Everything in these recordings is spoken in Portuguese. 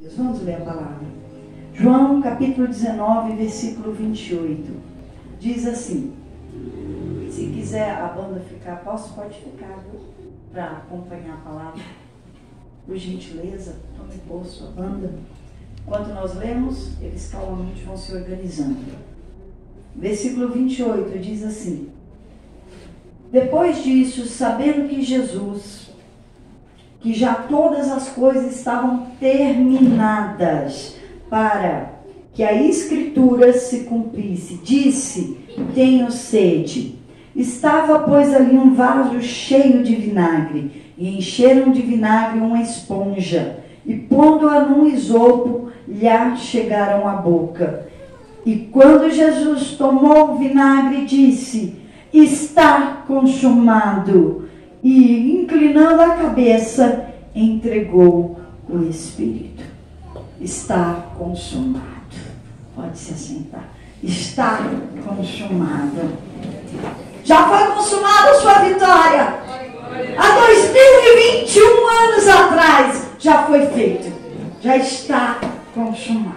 Vamos ler a palavra. João capítulo 19, versículo 28. Diz assim: Se quiser a banda ficar, posso? Pode ficar, Para acompanhar a palavra. Por gentileza, tome bolso a banda. Enquanto nós lemos, eles calmamente vão se organizando. Versículo 28 diz assim: Depois disso, sabendo que Jesus que já todas as coisas estavam terminadas para que a escritura se cumprisse. Disse: Tenho sede. Estava, pois, ali um vaso cheio de vinagre, e encheram de vinagre uma esponja, e pondo-a num isopo, lhe chegaram à boca. E quando Jesus tomou o vinagre, disse: Está consumado e, inclinando a cabeça, entregou o Espírito. Está consumado. Pode se assentar. Está consumado. Já foi consumada a sua vitória. Há 2021 anos atrás já foi feito. Já está consumado.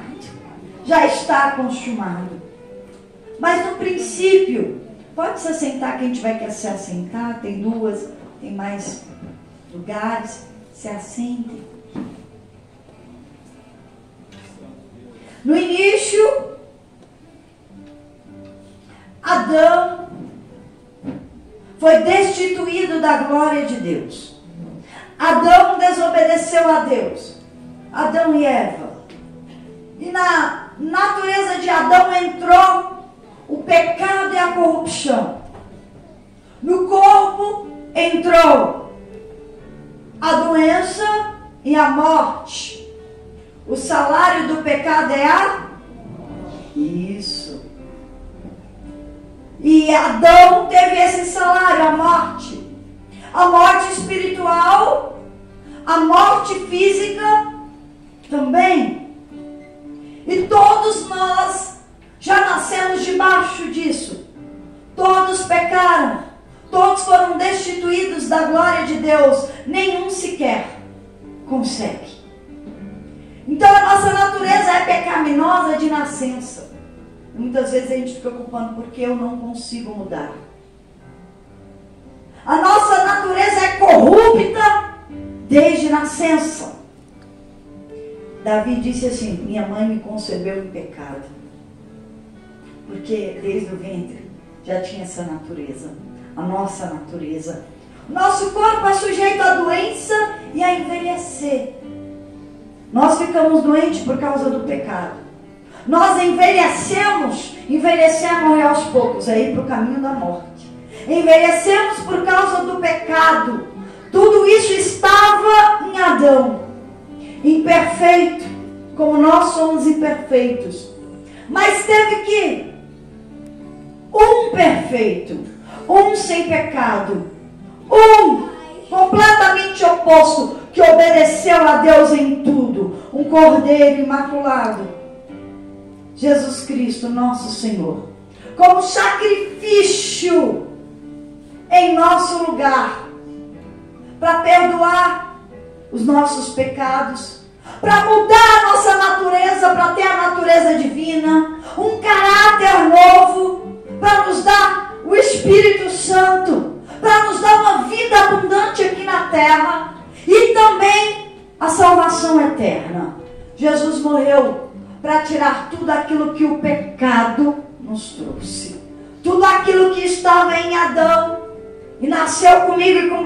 Já está consumado. Mas no princípio, pode se assentar quem tiver que se assentar, tem duas tem mais lugares, se assentem. No início, Adão foi destituído da glória de Deus. Adão desobedeceu a Deus. Adão e Eva. E na natureza de Adão entrou o pecado e a corrupção. No corpo entrou a doença e a morte. O salário do pecado é a isso. E Adão teve esse salário, a morte. A morte espiritual, a morte física também. E todos nós já nascemos debaixo disso. Todos pecaram. Todos foram destituídos da glória de Deus, nenhum sequer consegue. Então a nossa natureza é pecaminosa de nascença. Muitas vezes a gente fica ocupando porque eu não consigo mudar. A nossa natureza é corrupta desde nascença. Davi disse assim: Minha mãe me concebeu em pecado. Porque desde o ventre já tinha essa natureza a nossa natureza. Nosso corpo é sujeito à doença e a envelhecer. Nós ficamos doentes por causa do pecado. Nós envelhecemos, envelhecemos aos poucos, aí para o caminho da morte. Envelhecemos por causa do pecado. Tudo isso estava em Adão, imperfeito, como nós somos imperfeitos. Mas teve que um perfeito um sem pecado, um completamente oposto, que obedeceu a Deus em tudo, um cordeiro imaculado, Jesus Cristo, nosso Senhor, como sacrifício em nosso lugar, para perdoar os nossos pecados, para mudar a nossa natureza, para ter a natureza divina,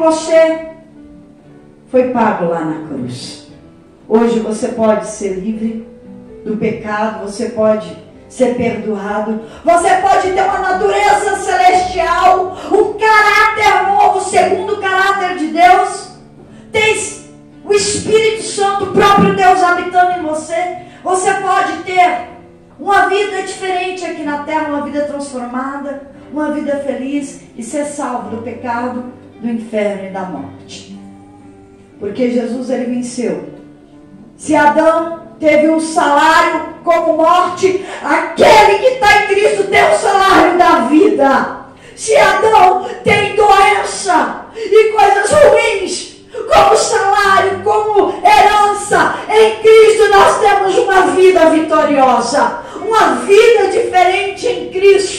você foi pago lá na cruz. Hoje você pode ser livre do pecado, você pode ser perdoado. Você pode ter uma natureza celestial, um caráter novo, segundo o caráter de Deus. Tem o Espírito Santo, o próprio Deus habitando em você. Você pode ter uma vida diferente aqui na terra, uma vida transformada, uma vida feliz e ser salvo do pecado, do inferno e da morte. Porque Jesus ele venceu. Se Adão teve um salário como morte, aquele que está em Cristo tem o salário da vida. Se Adão tem doença e coisas ruins, como salário, como herança, em Cristo nós temos uma vida vitoriosa, uma vida diferente em Cristo,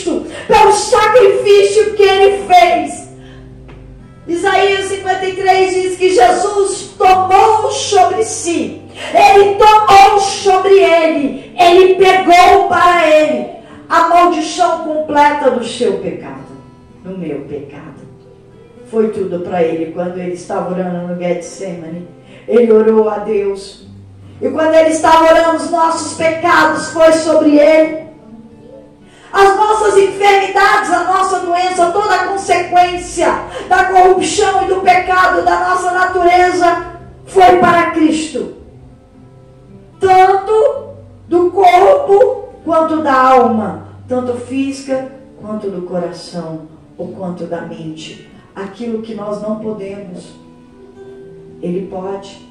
si, Ele tomou sobre Ele, Ele pegou para Ele a maldição completa do seu pecado, do meu pecado. Foi tudo para Ele quando Ele estava orando no Getsemane. Ele orou a Deus. E quando Ele estava orando, os nossos pecados foi sobre Ele. As nossas enfermidades, a nossa doença, toda a consequência da corrupção e do pecado da nossa natureza foi para Cristo. Tanto do corpo quanto da alma, tanto física quanto do coração ou quanto da mente. Aquilo que nós não podemos, Ele pode.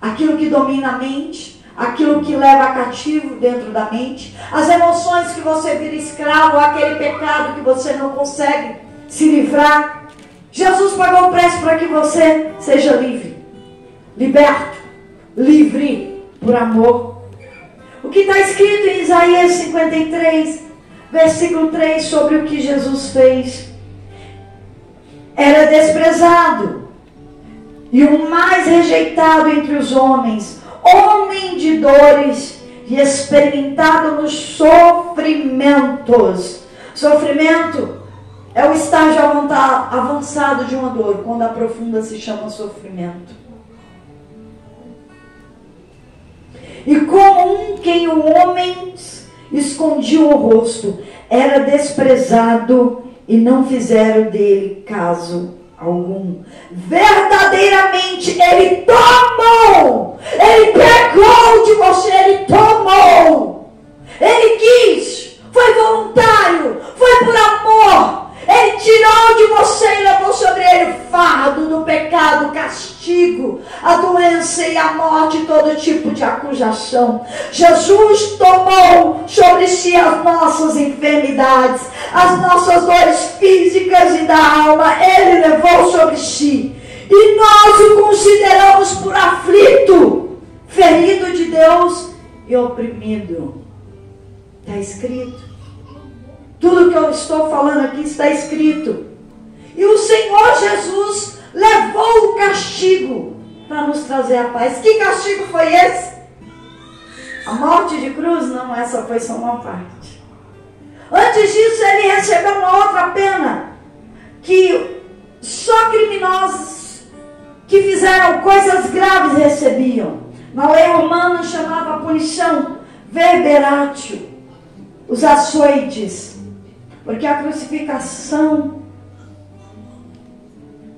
Aquilo que domina a mente, aquilo que leva cativo dentro da mente, as emoções que você vira escravo, aquele pecado que você não consegue se livrar. Jesus pagou o preço para que você seja livre, liberto, livre por amor. O que está escrito em Isaías 53, versículo 3, sobre o que Jesus fez. Era desprezado e o mais rejeitado entre os homens, homem de dores e experimentado nos sofrimentos. Sofrimento é o estágio avançado de uma dor, quando a profunda se chama sofrimento. E como um quem o homem escondia o rosto, era desprezado e não fizeram dele caso algum. Verdadeiramente ele Jesus tomou sobre si as nossas enfermidades, as nossas dores físicas e da alma. Ele levou sobre si. E nós o consideramos por aflito, ferido de Deus e oprimido. Está escrito. Tudo que eu estou falando aqui está escrito. E o Senhor Jesus levou o castigo para nos trazer a paz. Que castigo foi esse? A morte de cruz? Não, essa foi só uma parte. Antes disso, ele recebeu uma outra pena que só criminosos que fizeram coisas graves recebiam. Na lei romana chamava a punição verberatio, os açoites, porque a crucificação,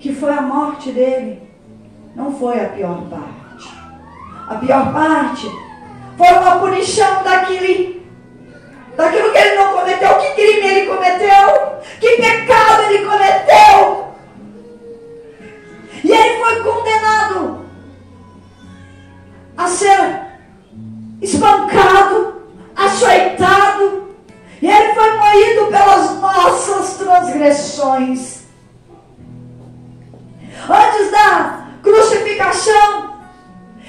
que foi a morte dele, não foi a pior parte. A pior parte foi uma punição daquele, daquilo que ele não cometeu, que crime ele cometeu, que pecado ele cometeu. E ele foi condenado a ser espancado, açoitado, e ele foi moído pelas nossas transgressões. Antes da crucificação,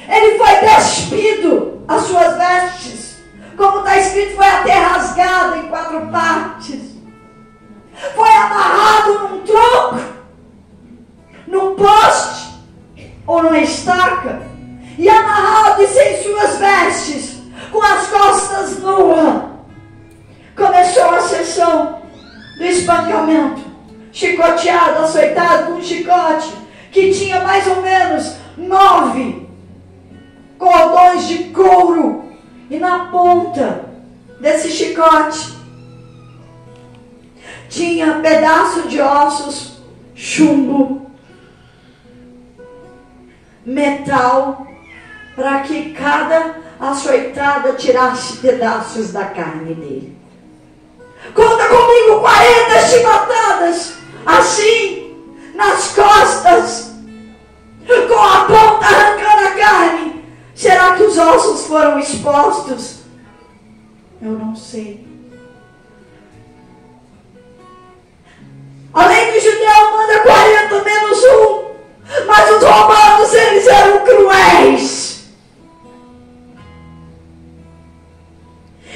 ele foi despido as suas vestes. Como está escrito, foi até rasgado em quatro partes. Foi amarrado num tronco, num poste ou numa estaca. E amarrado e sem suas vestes, com as costas nuas começou a sessão do espancamento. Chicoteado, açoitado com um chicote que tinha mais ou menos nove cordões de couro. E na ponta desse chicote tinha pedaço de ossos, chumbo, metal, para que cada açoitada tirasse pedaços da carne dele. Conta comigo 40 chibatadas, assim, nas costas, com a ponta arrancando a carne. Será que os ossos foram expostos? Eu não sei. Além do judeu, manda 40 menos um. Mas os romanos, eles eram cruéis.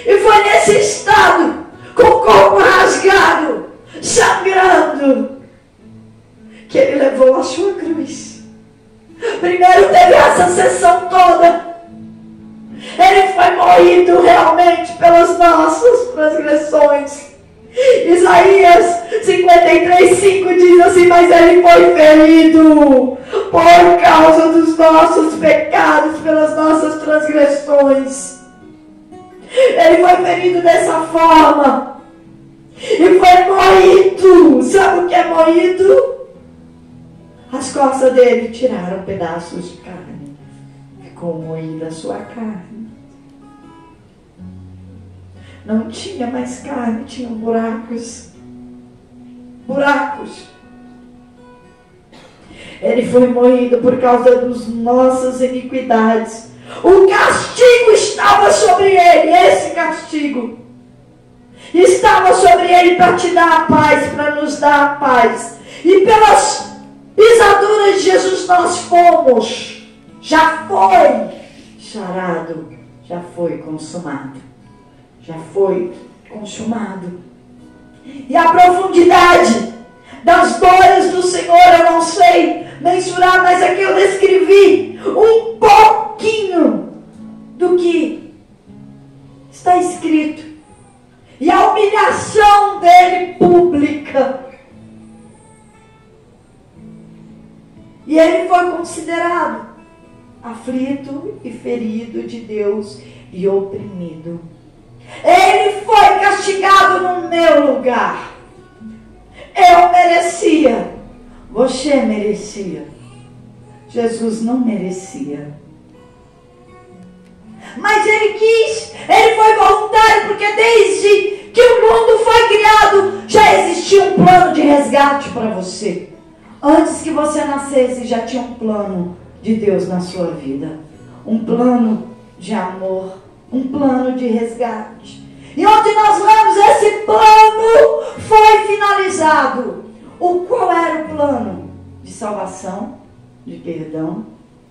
E foi nesse estado, com o corpo rasgado, sangrando, que ele levou a sua cruz. Primeiro teve essa sessão toda. Ele foi moído realmente pelas nossas transgressões. Isaías 53, 5 diz assim: Mas ele foi ferido por causa dos nossos pecados, pelas nossas transgressões. Ele foi ferido dessa forma. E foi moído. Sabe o que é moído? As costas dele tiraram pedaços de carne. Ficou moída a sua carne. Não tinha mais carne, tinham buracos. Buracos. Ele foi moído por causa das nossas iniquidades. O castigo estava sobre ele, esse castigo. Estava sobre ele para te dar a paz, para nos dar a paz. E pelas pisaduras de Jesus nós fomos. Já foi charado, já foi consumado. Já foi consumado. E a profundidade das dores do Senhor eu não sei mensurar, mas aqui eu descrevi E ele foi considerado aflito e ferido de Deus e oprimido. Ele foi castigado no meu lugar. Eu merecia. Você merecia. Jesus não merecia. Mas ele quis, ele foi voluntário, porque desde que o mundo foi criado, já existia um plano de resgate para você. Antes que você nascesse, já tinha um plano de Deus na sua vida. Um plano de amor, um plano de resgate. E onde nós vemos esse plano foi finalizado. O qual era o plano? De salvação, de perdão,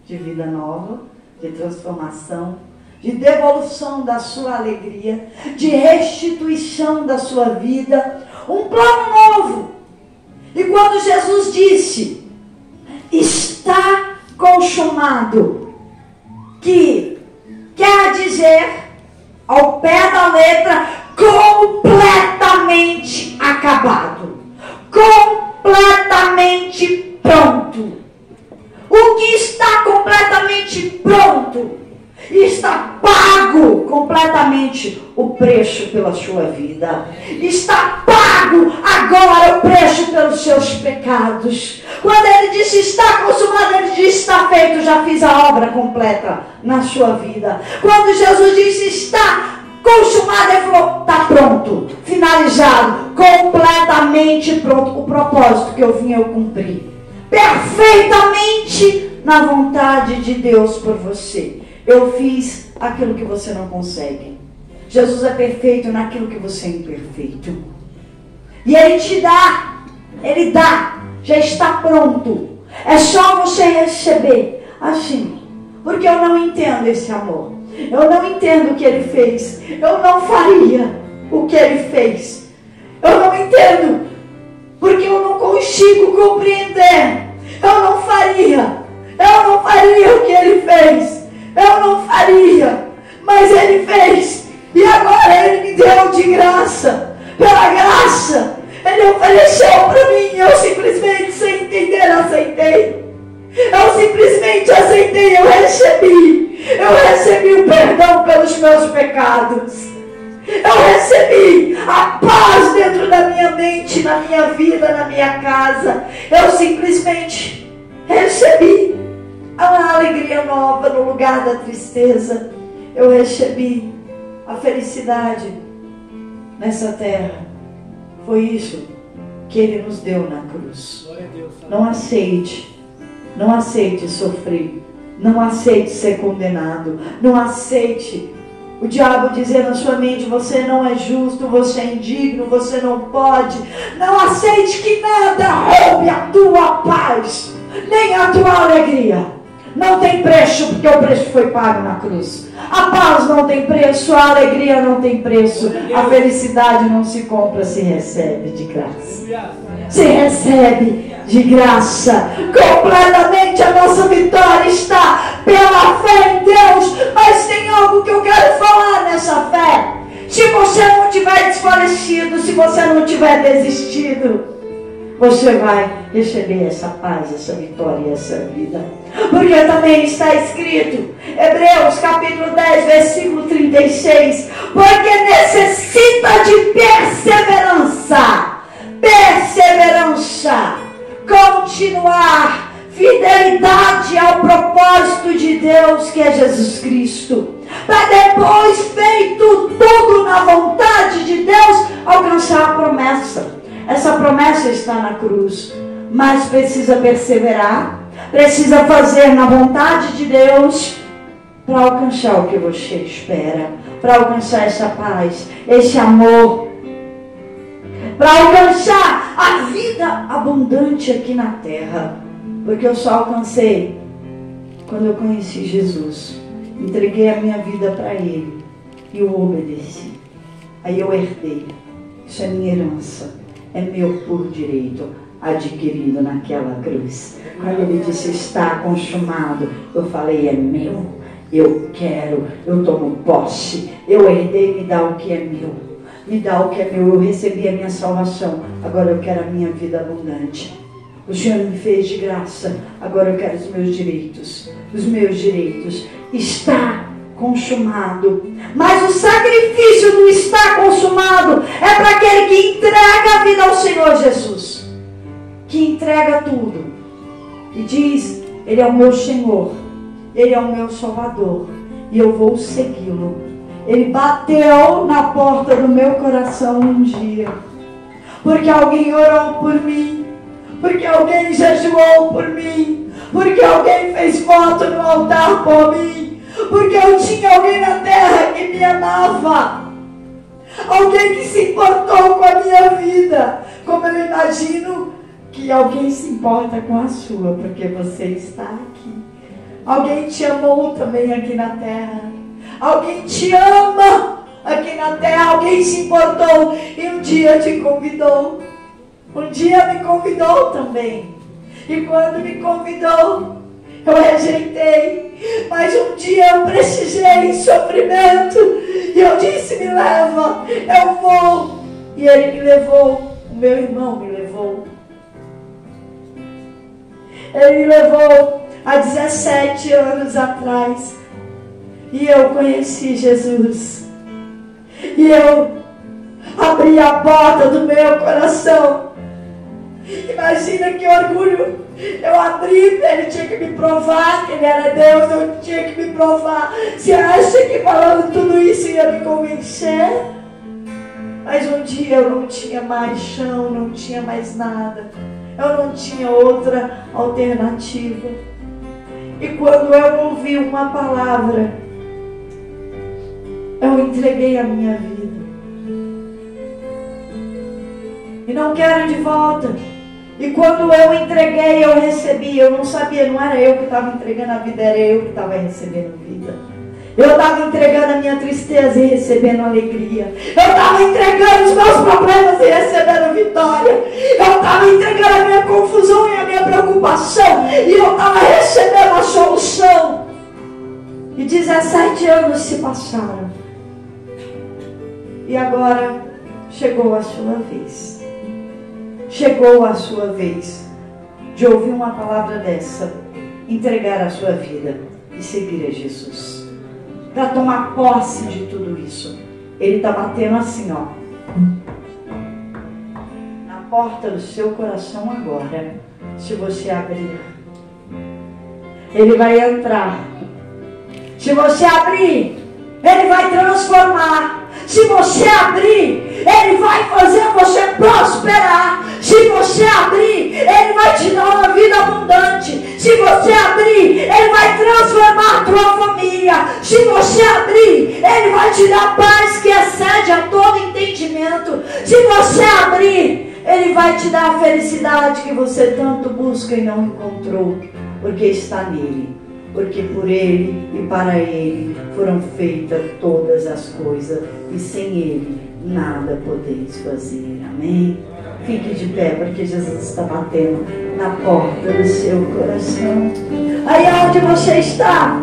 de vida nova, de transformação, de devolução da sua alegria, de restituição da sua vida, um plano novo. E quando Jesus disse: "Está consumado", que quer dizer ao pé da letra, completamente acabado, completamente pronto. O que está completamente pronto está pago completamente o preço pela sua vida. Está pago agora o preço pelos seus pecados. Quando ele disse está consumado, ele disse está feito, já fiz a obra completa na sua vida. Quando Jesus disse está consumado, ele falou está pronto, finalizado, completamente pronto. O propósito que eu vim eu cumprir. Perfeitamente na vontade de Deus por você. Eu fiz aquilo que você não consegue. Jesus é perfeito naquilo que você é imperfeito. E Ele te dá, Ele dá, já está pronto. É só você receber assim. Porque eu não entendo esse amor. Eu não entendo o que Ele fez. Eu não faria o que Ele fez. Eu não entendo. Porque eu não consigo compreender. Faria, mas Ele fez. E agora Ele me deu de graça, pela graça. Ele ofereceu para mim, eu simplesmente, sem entender, aceitei. Eu simplesmente aceitei, eu recebi. Eu recebi o perdão pelos meus pecados. Eu recebi a paz dentro da minha mente, na minha vida, na minha casa. Eu simplesmente recebi a alegria nova no lugar da tristeza. Eu recebi a felicidade nessa terra. Foi isso que Ele nos deu na cruz. Não aceite, não aceite sofrer, não aceite ser condenado, não aceite o diabo dizer na sua mente: você não é justo, você é indigno, você não pode. Não aceite que nada roube a tua paz, nem a tua alegria. Não tem preço, porque o preço foi pago na cruz. A paz não tem preço, a alegria não tem preço, a felicidade não se compra, se recebe de graça. Se recebe de graça. Completamente a nossa vitória está pela fé em Deus. Mas tem algo que eu quero falar nessa fé. Se você não tiver desfalecido, se você não tiver desistido, você vai receber essa paz, essa vitória e essa vida. Porque também está escrito, Hebreus capítulo 10, versículo 36, porque necessita de perseverança, perseverança, continuar, fidelidade ao propósito de Deus que é Jesus Cristo. Para depois, feito tudo na vontade de Deus, alcançar a promessa. Essa promessa está na cruz, mas precisa perseverar, precisa fazer na vontade de Deus para alcançar o que você espera, para alcançar essa paz, esse amor, para alcançar a vida abundante aqui na terra. Porque eu só alcancei quando eu conheci Jesus, entreguei a minha vida para Ele e o obedeci. Aí eu herdei. Isso é minha herança é meu por direito, adquirido naquela cruz. Quando ele disse está consumado, eu falei é meu, eu quero, eu tomo posse, eu herdei, me dá o que é meu, me dá o que é meu, eu recebi a minha salvação, agora eu quero a minha vida abundante. O Senhor me fez de graça, agora eu quero os meus direitos. Os meus direitos. Está consumado. Mas o sacrifício não está consumado. É para aquele que entrega a vida ao Senhor Jesus. Que entrega tudo. E diz: Ele é o meu Senhor. Ele é o meu Salvador. E eu vou segui-lo. Ele bateu na porta do meu coração um dia. Porque alguém orou por mim. Porque alguém jejuou por mim. Porque alguém fez voto no altar por mim porque eu tinha alguém na terra que me amava. Alguém que se importou com a minha vida. Como eu imagino que alguém se importa com a sua, porque você está aqui. Alguém te amou também aqui na terra. Alguém te ama aqui na terra. Alguém se importou e um dia te convidou. Um dia me convidou também. E quando me convidou, eu rejeitei, mas um dia eu precisei em sofrimento e eu disse: Me leva, eu vou. E ele me levou, o meu irmão me levou. Ele me levou há 17 anos atrás e eu conheci Jesus. E eu abri a porta do meu coração. Imagina que orgulho eu abri, ele tinha que me provar que ele era Deus, eu tinha que me provar. Você acha que falando tudo isso ia me convencer? Mas um dia eu não tinha mais chão, não tinha mais nada. Eu não tinha outra alternativa. E quando eu ouvi uma palavra, eu entreguei a minha vida. E não quero de volta. E quando eu entreguei, eu recebi. Eu não sabia, não era eu que estava entregando a vida, era eu que estava recebendo vida. Eu estava entregando a minha tristeza e recebendo alegria. Eu estava entregando os meus problemas e recebendo vitória. Eu estava entregando a minha confusão e a minha preocupação. E eu estava recebendo a solução. E 17 anos se passaram. E agora chegou a sua vez chegou a sua vez de ouvir uma palavra dessa, entregar a sua vida e seguir a Jesus. Para tomar posse de tudo isso. Ele está batendo assim, ó. Na porta do seu coração agora. Se você abrir. Ele vai entrar. Se você abrir, ele vai transformar. Se você abrir, Ele vai fazer você prosperar. Vai te dar a felicidade que você tanto busca e não encontrou, porque está nele. porque por Ele e para Ele foram feitas todas as coisas, e sem Ele nada podeis fazer. Amém? Fique de pé, porque Jesus está batendo na porta do seu coração. Aí onde você está,